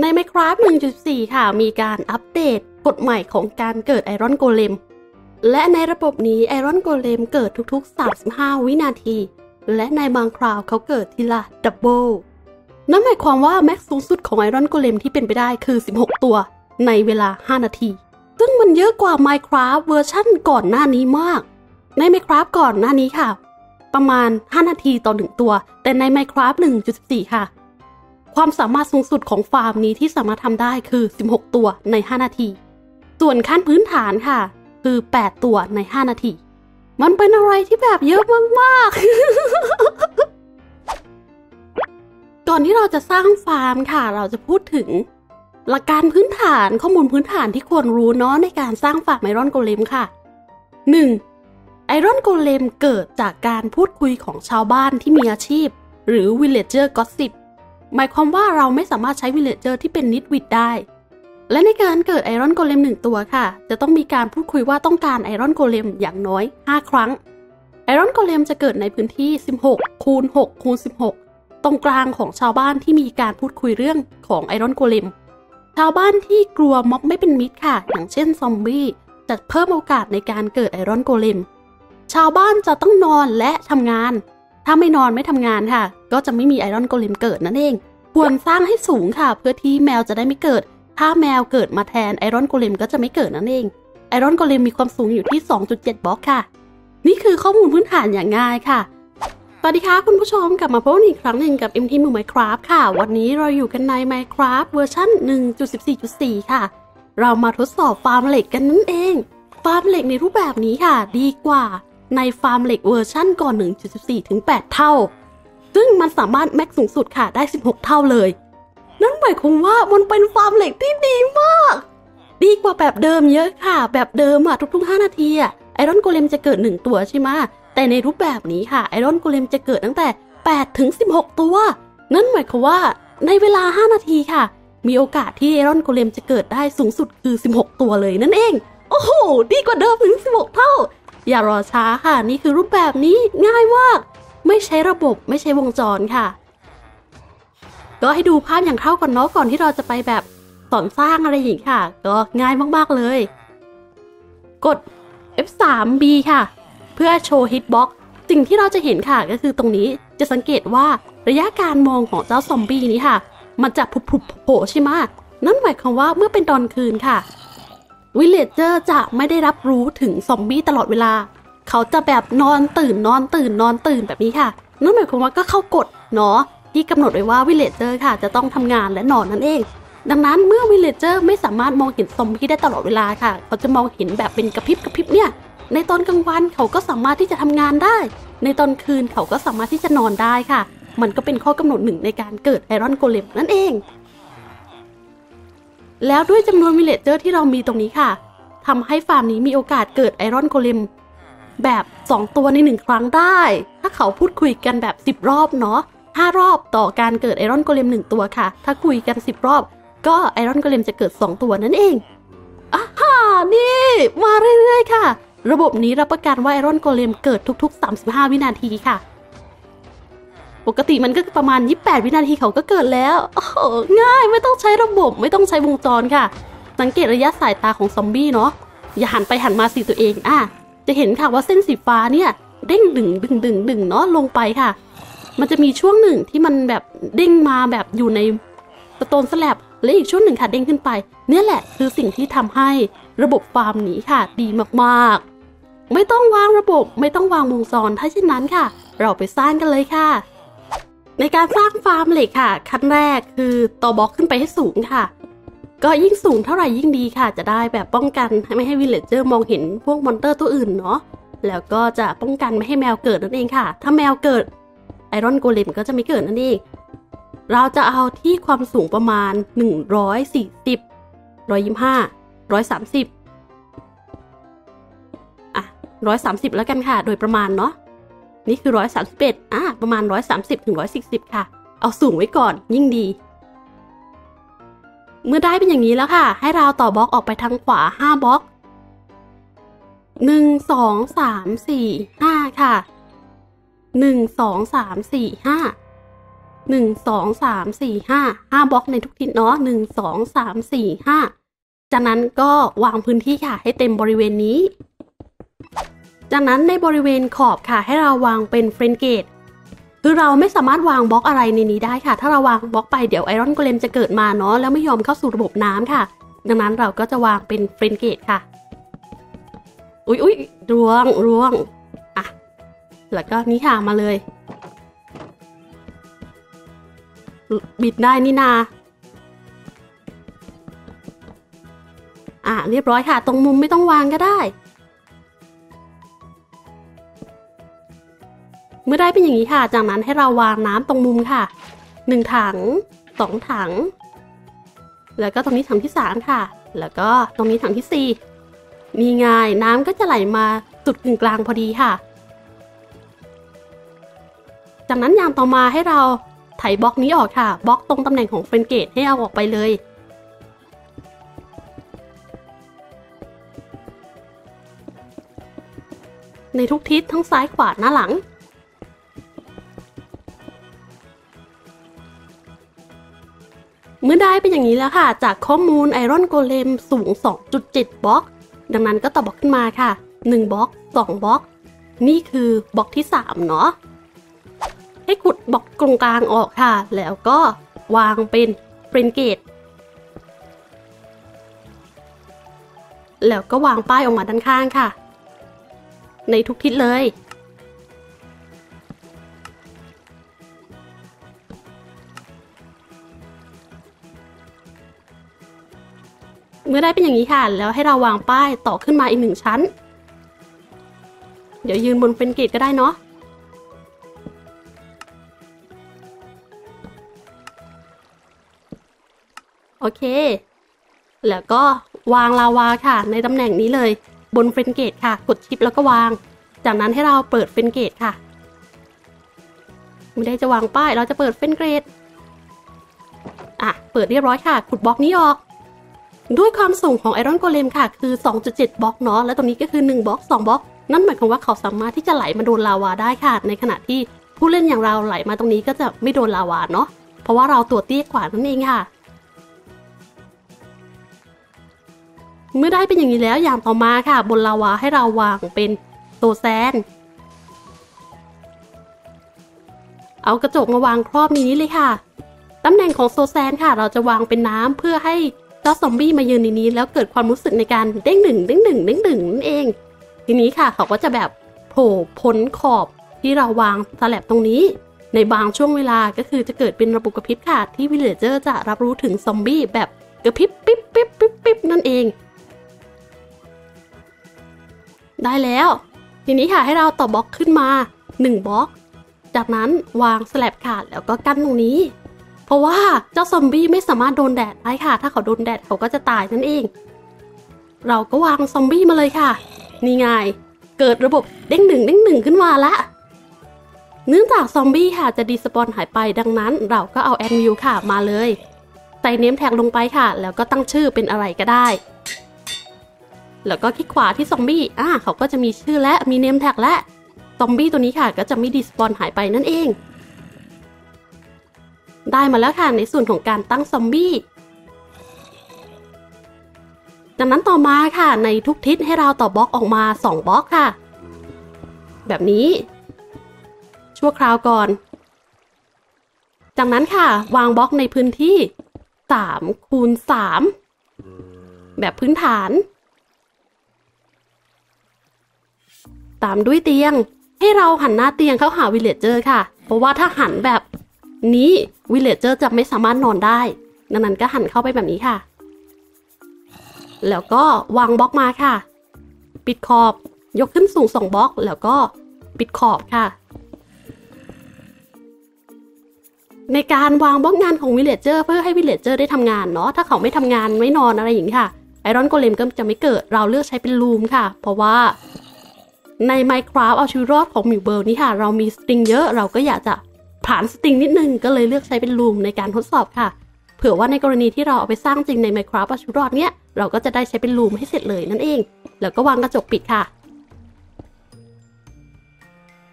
ใน Minecraft 1.4 ค่ะ มีการอัปเดตกฎใหม่ของการเกิด Iron Golem และในระบบนี้ Iron Golem เกิดทุกๆ 35 วินาที และในบางคราวเขาเกิดทีละ double นั่นหมายความว่า max สูงสุดของ Iron Golem ที่เป็นไปได้คือ 16 ตัวในเวลา 5 นาที ซึ่งมันเยอะกว่า Minecraft เวอร์ชั่นก่อนหน้านี้มาก ใน Minecraft ก่อนหน้านี้ค่ะ ประมาณ 5 นาทีต่อหนึ่งตัว แต่ใน Minecraft 1.4 ค่ะ ความสามารถสูงสุดของฟาร์มนี้ที่สามารถทำได้คือ 16 ตัวใน 5 นาที ส่วนขั้นพื้นฐานค่ะ คือ 8 ตัวใน 5 นาที มันเป็นอะไรที่แบบเยอะมากๆ ก่อนที่เราจะสร้างฟาร์มค่ะ เราจะพูดถึง หลักการพื้นฐานข้อมูลพื้นฐานที่ควรรู้เนาะในการสร้างฟาร์มไอรอนโกเลมค่ะ 1. Iron Golem เกิดจากการพูดคุยของชาวบ้านที่มีอาชีพ หรือ villager gossip หมายความว่าเราไม่สามารถใช้ villager ที่เป็น nitwit ได้ และในการเกิด Iron Golem หนึ่งตัวค่ะ จะต้องมีการพูดคุยว่าต้องการ Iron Golem อย่างน้อย 5 ครั้ง Iron Golem จะเกิดในพื้นที่ 16 คูณ 6 คูณ 16 ตรงกลางของชาวบ้านที่มีการพูดคุยเรื่องของ Iron Golem ชาวบ้านที่กลัวม็อบไม่เป็นมิตรค่ะ อย่างเช่นซอมบี้ จะเพิ่มโอกาสในการเกิด Iron Golem ชาวบ้านจะต้องนอนและทำงาน ถ้าไม่นอนไม่ทำงานค่ะ ก็จะไม่มี Iron Golem เกิดนั่นเอง ควรสร้างให้สูงค่ะ เพื่อที่แมวจะได้ไม่เกิด ถ้าแมวเกิดมาแทน Iron Golem ก็จะไม่เกิดนั่นเอง Iron Golem มีความสูงอยู่ที่ 2.7 บล็อกค่ะ นี่คือข้อมูลพื้นฐานอย่างง่ายค่ะสวัสดีค่ะคุณผู้ชมกลับมาพบกันอีกครั้งหนึ่งกับ MT มือ Minecraft ค่ะ วันนี้เราอยู่กันใน Minecraft เวอร์ชัน1.14.4 ค่ะ เรามาทดสอบฟาร์มเหล็กกันนั่นเอง ฟาร์มเหล็กในรูปแบบนี้ค่ะ ดีกว่าในฟาร์มเหล็กเวอร์ชันก่อน 1.14 ถึง 8 เท่า ซึ่งมันสามารถ max สูงสุดค่ะได้ 16 เท่าเลย นั่นหมายความว่ามันเป็นฟาร์มเหล็กที่ดีมาก ดีกว่าแบบเดิมเยอะค่ะ แบบเดิมอะทุกๆ 5 นาทีอะ Iron Golem จะเกิด 1 ตัวใช่ไหมแต่ในรูปแบบนี้ค่ะ Iron Golem จะเกิดตั้งแต่ 8 ถึง 16 ตัว นั่นหมายความว่าในเวลา 5 นาทีค่ะ มีโอกาสที่ไอรอนโกเลมจะเกิดได้สูงสุดคือ 16 ตัวเลยนั่นเอง โอ้โห ดีกว่าเดิมถึง 16 เท่า อย่ารอช้าค่ะ นี่คือรูปแบบนี้ง่ายมาก ไม่ใช้ระบบไม่ใช้วงจรค่ะ ก็ให้ดูภาพอย่างเท่าก่อนเนาะก่อนที่เราจะไปแบบสอนสร้างอะไรอย่างนี้ค่ะ ก็ง่ายมากๆเลย กด F3B ค่ะ เพื่อโชว์ hitbox สิ่งที่เราจะเห็นค่ะก็คือตรงนี้จะสังเกตว่าระยะการมองของเจ้าซอมบี้นี้ค่ะ มันจะผลุบๆโผล่ๆใช่ไหมนั่นหมายความว่าเมื่อเป็นตอนคืนค่ะวิลเลจเจอร์จะไม่ได้รับรู้ถึงซอมบี้ตลอดเวลา เขาจะแบบนอนตื่นนอนตื่นนอนตื่นแบบนี้ค่ะนั่นหมายความว่าก็เข้ากฎเนาะที่กำหนดไว้ว่าวิลเลจเจอร์ค่ะ จะต้องทำงานและนอนนั่นเอง ดังนั้นเมื่อวิลเลจเจอร์ไม่สามารถมองเห็นซอมบี้ได้ตลอดเวลาค่ะ เขาจะมองเห็นแบบเป็นกระพริบกระพริบเนี่ย ในตอนกลางวันเขาก็สามารถที่จะทำงานได้ ในตอนคืนเขาก็สามารถที่จะนอนได้ค่ะ มันก็เป็นข้อกำหนดหนึ่งในการเกิด Iron Golem นั่นเอง แล้วด้วยจำนวนวิลเลจเจอร์ที่เรามีตรงนี้ค่ะทำให้ฟาร์มนี้มีโอกาสเกิด Iron Golem แบบ 2 ตัวใน 1 ครั้งได้ ถ้าเขาพูดคุยกันแบบ 10 รอบเนาะ5รอบต่อการเกิด Iron Golem 1ตัวค่ะ ถ้าคุยกัน 10 รอบ ก็ Iron Golem จะเกิด 2 ตัวนั่นเองอ่าฮ่านี่ มาเรื่อยๆค่ะ ระบบนี้รับประกันว่าไอรอนโกเลมเกิดทุก ๆ 35 วินาทีค่ะ ปกติมันก็ประมาณ 28 วินาทีเขาก็เกิดแล้วโอ้ง่ายไม่ต้องใช้ระบบไม่ต้องใช้วงจรค่ะ สังเกตระยะสายตาของซอมบี้เนาะอย่าหันไปหันมาสิตัวเองอะ จะเห็นค่ะว่าเส้นสีฟ้าเนี่ยเด้งดึงดึงดึงดึงเนาะลงไปค่ะ มันจะมีช่วงหนึ่งที่มันแบบเด้งมาแบบอยู่ในstone slab และอีกช่วงหนึ่งค่ะเด้งขึ้นไป เนี่ยแหละคือสิ่งที่ทำให้ระบบฟาร์มนี้ค่ะ ดีมากๆ ไม่ต้องวางระบบไม่ต้องวางวงจรถ้าเช่นนั้นค่ะ เราไปสร้างกันเลยค่ะ ในการสร้างฟาร์มเหล็กค่ะ ขั้นแรกคือต่อบล็อกขึ้นไปให้สูงค่ะ ก็ยิ่งสูงเท่าไหร่ยิ่งดีค่ะ จะได้แบบป้องกันไม่ให้วิลเลจเจอร์มองเห็นพวก monster ตัวอื่นเนาะแล้วก็จะป้องกันไม่ให้แมวเกิดนั่นเองค่ะ ถ้าแมวเกิดไอรอนโกเลมก็จะไม่เกิดนั่นเอง เราจะเอาที่ความสูงประมาณ 140 125 130 อะ 130 แล้วกันค่ะ โดยประมาณเนาะ นี่คือ 131 อะ ประมาณ 130ถึง140 ค่ะ เอาสูงไว้ก่อนยิ่งดี เมื่อได้เป็นอย่างนี้แล้วค่ะ ให้เราต่อบล็อกออกไปทางขวา 5บล็อก 1 2 3 4 5 ค่ะ 1 2 3 4 5หนึ่งสองสามสี่ห้าห้าบล็อกในทุกทิศเนาะหนึ่งสองสามสี่ห้าจากนั้นก็วางพื้นที่ค่ะให้เต็มบริเวณนี้ จากนั้นในบริเวณขอบค่ะ ให้เราวางเป็น fence gate คือเราไม่สามารถวางบล็อกอะไรในนี้ได้ค่ะ ถ้าเราวางบล็อกไปเดี๋ยว Iron Golem จะเกิดมาเนาะแล้วไม่ยอมเข้าสู่ระบบน้ำค่ะ ดังนั้นเราก็จะวางเป็น fence gate ค่ะ อุ๊ยอุ๊ยร่วงร่วงอะแล้วก็นี่ค่ะมาเลย บินได้นี่นาอะเรียบร้อยค่ะ ตรงมุมไม่ต้องวางก็ได้ เมื่อได้เป็นอย่างนี้ค่ะ จากนั้นให้เราวางน้ำตรงมุมค่ะหนึ่งถังสองถัง แล้วก็ตรงนี้ถังที่สามค่ะ แล้วก็ตรงนี้ถังที่สี่นี่ไงน้ำก็จะไหลมาจุดกึ่งกลางพอดีค่ะ จากนั้นอย่างต่อมาให้เราไถบล็อกนี้ออกค่ะ บล็อกตรงตำแหน่งของเฟรนเกตให้เอาออกไปเลย ในทุกทิศทั้งซ้ายขวาหน้าหลัง เมื่อได้เป็นอย่างนี้แล้วค่ะ จากข้อมูล Iron Golem สูง 2.7 บล็อก ดังนั้นก็ต่อบล็อกขึ้นมาค่ะ 1 บล็อก 2 บล็อก นี่คือบล็อกที่ 3 เนาะ ให้ขุดบล็อกตรงกลางออกค่ะ แล้วก็วางเป็น fence gate แล้วก็วางป้ายออกมาด้านข้างค่ะ ในทุกทิศเลย มื่อได้เป็นอย่างนี้ค่ะ แล้วให้เราวางป้ายต่อขึ้นมาอีกหนึ่งชั้น เดี๋ยวยืนบน fence gate ก็ได้เนาะโอเค แล้วก็วางลาวาค่ะ ในตำแหน่งนี้เลย บน fence gate ค่ะ กด shift แล้วก็วาง จากนั้นให้เราเปิด fence gate ค่ะไม่ได้จะวางป้าย เราจะเปิด fence gateอะ เปิดเรียบร้อยค่ะขุดบล็อกนี้ออก ด้วยความสูงของ Iron Golem ค่ะ คือ 2.7 บล็อกเนาะ และตรงนี้ก็คือ 1 บล็อก 2 บล็อก นั่นหมายความว่าเขาสามารถที่จะไหลมาโดนลาวาได้ค่ะ ในขณะที่ผู้เล่นอย่างเราไหลมาตรงนี้ก็จะไม่โดนลาวาเนาะ เพราะว่าเราตัวเตี้ยกว่านั่นเองค่ะ เมื่อได้เป็นอย่างนี้แล้วอย่างต่อมาค่ะ บนลาวาให้เราวางเป็น soul sand เอากระจกมาวางครอบบนนี้เลยค่ะ ตำแหน่งของ soul sand ค่ะ เราจะวางเป็นน้ำเพื่อให้ เจ้าซอมบี้มายืนในนี้ แล้วเกิดความรู้สึกในการเด้งหนึ่งเด้งหนึ่งเด้งหนึ่งนั่นเอง ทีนี้ค่ะเขาก็จะแบบโผล่พ้นขอบที่เราวาง slab ตรงนี้ ในบางช่วงเวลาก็คือจะเกิดเป็นระบบกระพริบค่ะที่ villager จะรับรู้ถึงซอมบี้แบบกระพริบปิ๊บปิ๊บปิ๊บปิ๊บนั่นเอง ได้แล้ว ทีนี้ค่ะให้เราต่อบล็อกขึ้นมา 1บล็อก จากนั้นวางสลับค่ะแล้วก็กั้นตรงนี้ เพราะว่าเจ้าซอมบี้ไม่สามารถโดนแดดได้ค่ะ ถ้าเขาโดนแดดเขาก็จะตายนั่นเอง เราก็วางซอมบี้มาเลยค่ะ นี่ไง เกิดระบบเด้งหนึ่งเด้งหนึ่งขึ้นมาละเนื่องจากซอมบี้ค่ะจะดีสปอนหายไปดังนั้น เราก็เอาแอนวิวค่ะมาเลยใส่เนมแท็กลงไปค่ะ แล้วก็ตั้งชื่อเป็นอะไรก็ได้ แล้วก็คลิกขวาที่ซอมบี้อ่าเขาก็จะมีชื่อและมีเนมแท็กและซอมบี้ตัวนี้ค่ะ ก็จะไม่ดีสปอนหายไปนั่นเอง ได้มาแล้วค่ะในส่วนของการตั้งซอมบี้จากนั้นต่อมาค่ะในทุกทิศให้เราต่อบล็อกออกมา 2บล็อกค่ะ แบบนี้ ชั่วคราวก่อน จากนั้นค่ะ วางบล็อกในพื้นที่3คูณ3แบบพื้นฐาน ตามด้วยเตียง ให้เราหันหน้าเตียงเข้าหาวิลเลจเจอร์ค่ะ เพราะว่าถ้าหันแบบ นี้วิลเลจเจอร์จะไม่สามารถนอนได้ ดังนั้นก็หันเข้าไปแบบนี้ค่ะ แล้วก็วางบล็อกมาค่ะ ปิดขอบ ยกขึ้นสูงสองบล็อก แล้วก็ปิดขอบค่ะ ในการวางบล็อกงานของ villager เพื่อให้ villager ได้ทำงานเนาะ ถ้าเขาไม่ทำงานไม่นอนอะไรอย่างนี้ค่ะ Iron Golem ก็จะไม่เกิดเราเลือกใช้เป็น loom ค่ะ เพราะว่าใน Minecraft เอาชีวิตรอดของมิวเบิร์นี่ค่ะ เรามี string เยอะเราก็อยากจะ ผลาญ string นิดนึงก็เลยเลือกใช้เป็น loom ในการทดสอบค่ะ เผื่อว่าในกรณีที่เราเอาไปสร้างจริงใน Minecraft เอาชีวิตรอดเนี้ยเราก็จะได้ใช้เป็น loom ให้เสร็จเลยนั่นเอง แล้วก็วางกระจกปิดค่ะ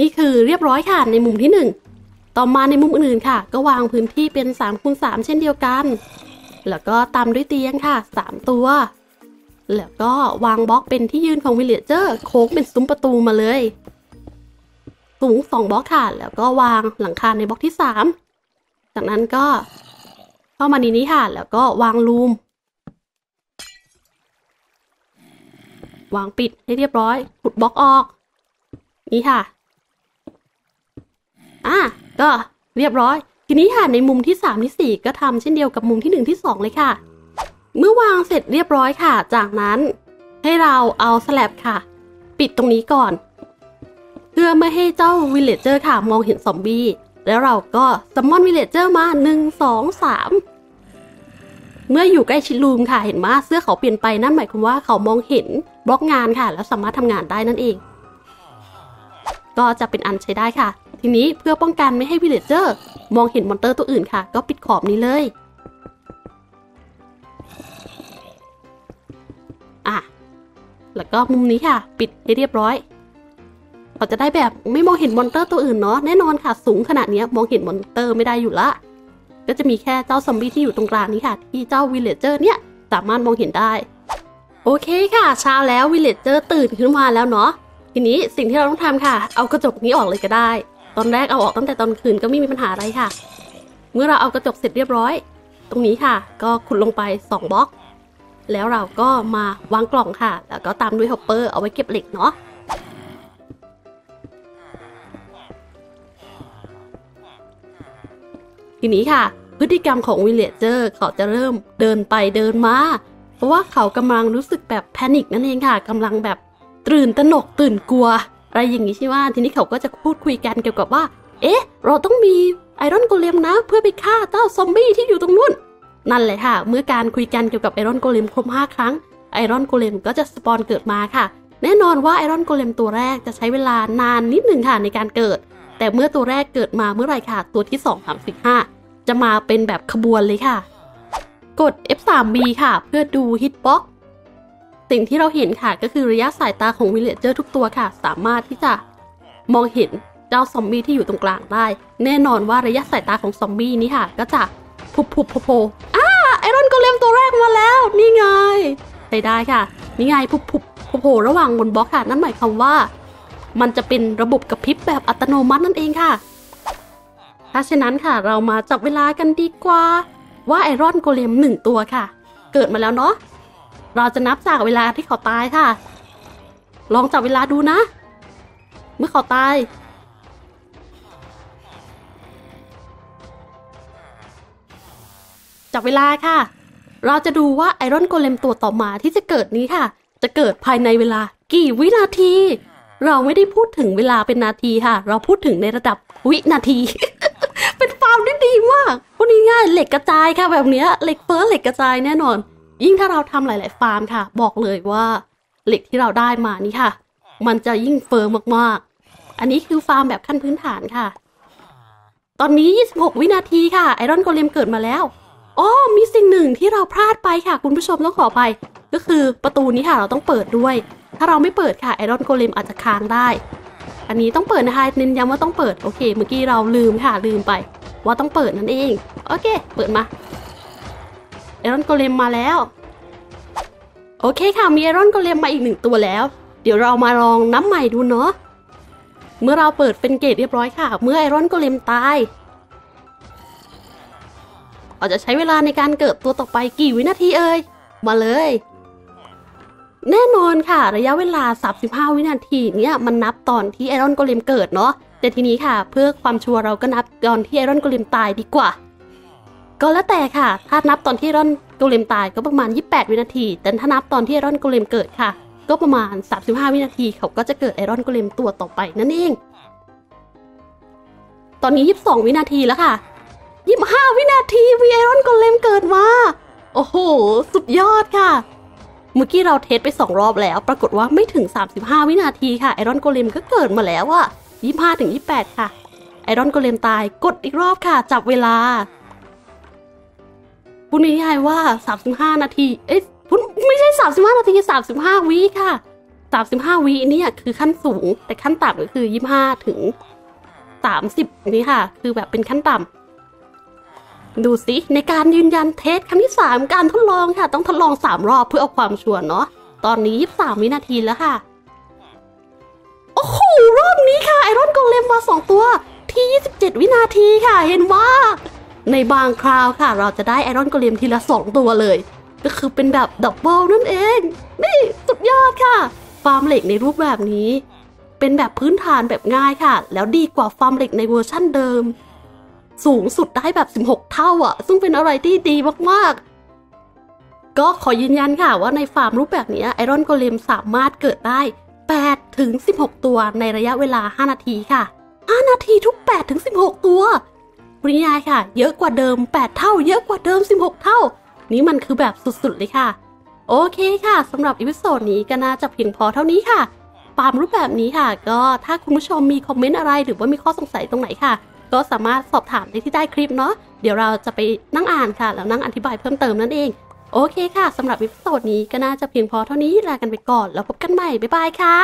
นี่คือเรียบร้อยค่ะในมุมที่หนึ่งต่อมาในมุมอื่นๆค่ะ ก็วางพื้นที่เป็น3คูณ3เช่นเดียวกัน แล้วก็ตามด้วยเตียงค่ะ 3 ตัว แล้วก็วางบล็อกเป็นที่ยืนของวิลเลจเจอร์โค้งเป็นซุ้มประตูมาเลย สูง2บล็อกค่ะ แล้วก็วางหลังคาในบล็อกที่3จากนั้นก็เข้ามาในนี้ค่ะ แล้วก็วาง loom วางปิดให้เรียบร้อยขุดบล็อกออก นี่ค่ะ อะก็เรียบร้อย ทีนี้ค่ะในมุมที่3ที่4ก็ทำเช่นเดียวกับมุมที่1ที่2เลยค่ะ เมื่อวางเสร็จเรียบร้อยค่ะ จากนั้นให้เราเอา slab ค่ะ ปิดตรงนี้ก่อน เพื่อไม่ให้เจ้าวิลเลจเจอร์ค่ะมองเห็นซอมบี้แล้วเราก็ summon villager มา1 2 3เมื่ออยู่ใกล้ชิด loom ค่ะเห็นว่าเสื้อเขาเปลี่ยนไปนั่นหมายความว่าเขามองเห็นบล็อกงานค่ะ แล้วสามารถทำงานได้นั่นเอง ก็จะเป็นอันใช้ได้ค่ะ ทีนี้เพื่อป้องกันไม่ให้ villager มองเห็น monster ตัวอื่นค่ะ ก็ปิดขอบนี้เลยอะแล้วก็มุมนี้ค่ะ ปิดให้เรียบร้อย เราจะได้แบบไม่มองเห็น monster ตัวอื่นเนาะแน่นอนค่ะสูงขนาดนี้มองเห็น monster ไม่ได้อยู่ละ ก็จะมีแค่เจ้าซอมบี้ที่อยู่ตรงกลางนี้ค่ะ ที่เจ้าวิลเลจเจอร์เนี่ยสามารถมองเห็นได้ โอเคค่ะเช้าแล้ววิลเลจเจอร์ตื่นขึ้นมาแล้วเนาะทีนี้สิ่งที่เราต้องทำค่ะ เอากระจกนี้ออกเลยก็ได้ ตอนแรกเอาออกตั้งแต่ตอนคืนก็ไม่มีปัญหาอะไรค่ะ เมื่อเราเอากระจกเสร็จเรียบร้อย ตรงนี้ค่ะ ก็ขุดลงไป2บล็อกแล้วเราก็มาวางกล่องค่ะ แล้วก็ตามด้วย hopper เอาไว้เก็บเหล็กเนาะ ทีนี้ค่ะ พฤติกรรมของวิลเลจเจอร์เขาจะเริ่มเดินไปเดินมา เพราะว่าเขากำลังรู้สึกแบบ panic นั่นเองค่ะกำลังแบบตื่นตระหนกตื่นกลัว อะไรอย่างนี้ใช่ไหมทีนี้เขาก็จะพูดคุยกันเกี่ยวกับว่า เอ๊ะ เราต้องมี Iron Golem นะ เพื่อไปฆ่าเจ้าซอมบี้ที่อยู่ตรงนู้นนั่นแหละค่ะ เมื่อการคุยกันเกี่ยวกับ Iron Golem ครบ5ครั้ง Iron Golem ก็จะ spawn เกิดมาค่ะ แน่นอนว่า Iron Golem ตัวแรกจะใช้เวลานานนิดหนึ่งค่ะในการเกิด แต่เมื่อตัวแรกเกิดมาเมื่อไหร่ค่ะ ตัวที่ 2 3 4 5 จะมาเป็นแบบขบวนเลยค่ะ กด F3B ค่ะ เพื่อดู hitbox สิ่งที่เราเห็นค่ะก็คือระยะสายตาของวิลเลจเจอร์ทุกตัวค่ะ สามารถที่จะมองเห็นเจ้าซอมบี้ที่อยู่ตรงกลางได้ แน่นอนว่าระยะสายตาของซอมบี้นี้ค่ะ ก็จะผลุบผลุบโผล่อ้า Iron Golem ตัวแรกมาแล้วนี่ไงใช้ได้ค่ะนี่ไงผลุบผลุบโผล่ระหว่างบนบล็อกค่ะ นั่นหมายความว่า มันจะเป็นระบบกระพริบแบบอัตโนมัตินั่นเองค่ะ ถ้าเช่นนั้นค่ะเรามาจับเวลากันดีกว่า ว่าไอรอนโกเลมหนึ่งตัวค่ะ เกิดมาแล้วเนาะเราจะนับจากเวลาที่เขาตายค่ะ ลองจับเวลาดูนะ เมื่อเขาตาย จับเวลาค่ะ เราจะดูว่า Iron Golem ตัวต่อมาที่จะเกิดนี้ค่ะ จะเกิดภายในเวลากี่วินาที เราไม่ได้พูดถึงเวลาเป็นนาทีค่ะ เราพูดถึงในระดับวินาที เป็นฟาร์มที่ดีมากพูดง่ายๆเหล็กกระจายค่ะแบบเนี้ยเหล็กเฟ้อเหล็กกระจายแน่นอน ยิ่งถ้าเราทำหลาย ๆ ฟาร์มค่ะ บอกเลยว่าเหล็กที่เราได้มานี่ค่ะ มันจะยิ่งเฟ้อมากๆ อันนี้คือฟาร์มแบบขั้นพื้นฐานค่ะ ตอนนี้ 26 วินาทีค่ะ Iron Golem เกิดมาแล้วอ๋อมีสิ่งหนึ่งที่เราพลาดไปค่ะ คุณผู้ชมต้องขออภัยก็คือประตูนี้ค่ะเราต้องเปิดด้วย ถ้าเราไม่เปิดค่ะ Iron Golem อาจจะค้างได้ อันนี้ต้องเปิดนะคะเน้นย้ำว่าต้องเปิดโอเค เมื่อกี้เราลืมค่ะลืมไป ว่าต้องเปิดนั่นเอง โอเค เปิดมา Iron Golem มาแล้ว โอเคค่ะ มี Iron Golem มาอีกหนึ่งตัวแล้ว เดี๋ยวเรามาลองนับใหม่ดูเนาะ เมื่อเราเปิดเป็น gate เรียบร้อยค่ะ เมื่อ Iron Golem ตายเราจะใช้เวลาในการเกิดตัวต่อไปกี่วินาทีเอ่ย มาเลย แน่นอนค่ะ ระยะเวลา 35 วินาทีเนี่ยมันนับตอนที่ Iron Golem เกิดเนาะ แต่ทีนี้ค่ะ เพื่อความชัวร์เราก็นับตอนที่ Iron Golem ตายดีกว่า ก็แล้วแต่ค่ะ ถ้านับตอนที่ Iron Golem ตายก็ประมาณ 28 วินาที แต่ถ้านับตอนที่ Iron Golem เกิดค่ะ ก็ประมาณ 35 วินาทีเขาก็จะเกิด Iron Golem ตัวต่อไปนั่นเอง ตอนนี้ 22 วินาทีแล้วค่ะ 25 วินาทีวี Iron Golem เกิดมาโอ้โห สุดยอดค่ะเมื่อกี้เรา test ไป 2 รอบแล้ว ปรากฏว่าไม่ถึง 35 วินาทีค่ะ Iron Golem ก็เกิดมาแล้วอะ 25ถึง28 ค่ะ Iron Golem ตายกดอีกรอบค่ะ จับเวลาพูดง่ายๆว่า 35 นาที เอ๊ะพูดไม่ใช่ 35 นาที 35 วิค่ะ 35 วิเนี่ยคือขั้นสูง แต่ขั้นต่ำก็คือ 25 ถึง 30 นี่ค่ะ คือแบบเป็นขั้นต่ำดูสิในการยืนยันเทสครั้งที่ 3 การทดลองค่ะ ต้องทดลอง 3 รอบเพื่อเอาความชัวร์เนาะตอนนี้ 23 วินาทีแล้วค่ะ ไอรอนโกเลมมา 2 ตัวที่ 27 วินาทีค่ะ เห็นว่า ในบางคราวค่ะ เราจะได้ Iron Golem ทีละ 2 ตัวเลย ก็คือเป็นแบบ double นั่นเอง นี่สุดยอดค่ะ ฟาร์มเหล็กในรูปแบบนี้ เป็นแบบพื้นฐานแบบง่ายค่ะ แล้วดีกว่าฟาร์มเหล็กในเวอร์ชั่นเดิม สูงสุดได้แบบ 16 เท่าอะ ซึ่งเป็นอะไรที่ดีมากๆก็ขอยืนยันค่ะว่าในฟาร์มรูปแบบนี้ Iron Golem สามารถเกิดได้ 8ถึง16 ตัวในระยะเวลา 5 นาทีค่ะ 5 นาทีทุก8ถึง16 ตัวปริยายค่ะ เยอะกว่าเดิม 8 เท่า เยอะกว่าเดิม 16 เท่า นี่มันคือแบบสุดๆเลยค่ะ โอเคค่ะสำหรับ episode นี้ก็น่าจะเพียงพอเท่านี้ค่ะฟาร์มรูปแบบนี้ค่ะ ก็ถ้าคุณผู้ชมมีคอมเมนต์อะไรหรือว่ามีข้อสงสัยตรงไหนค่ะ ก็สามารถสอบถามได้ที่ใต้คลิปเนาะเดี๋ยวเราจะไปนั่งอ่านค่ะ แล้วนั่งอธิบายเพิ่มเติมนั่นเอง โอเคค่ะสำหรับวิดีโซดนี้ก็น่าจะเพียงพอเท่านี้ลากันไปก่อน แล้วพบกันใหม่ บ๊ายบายค่ะ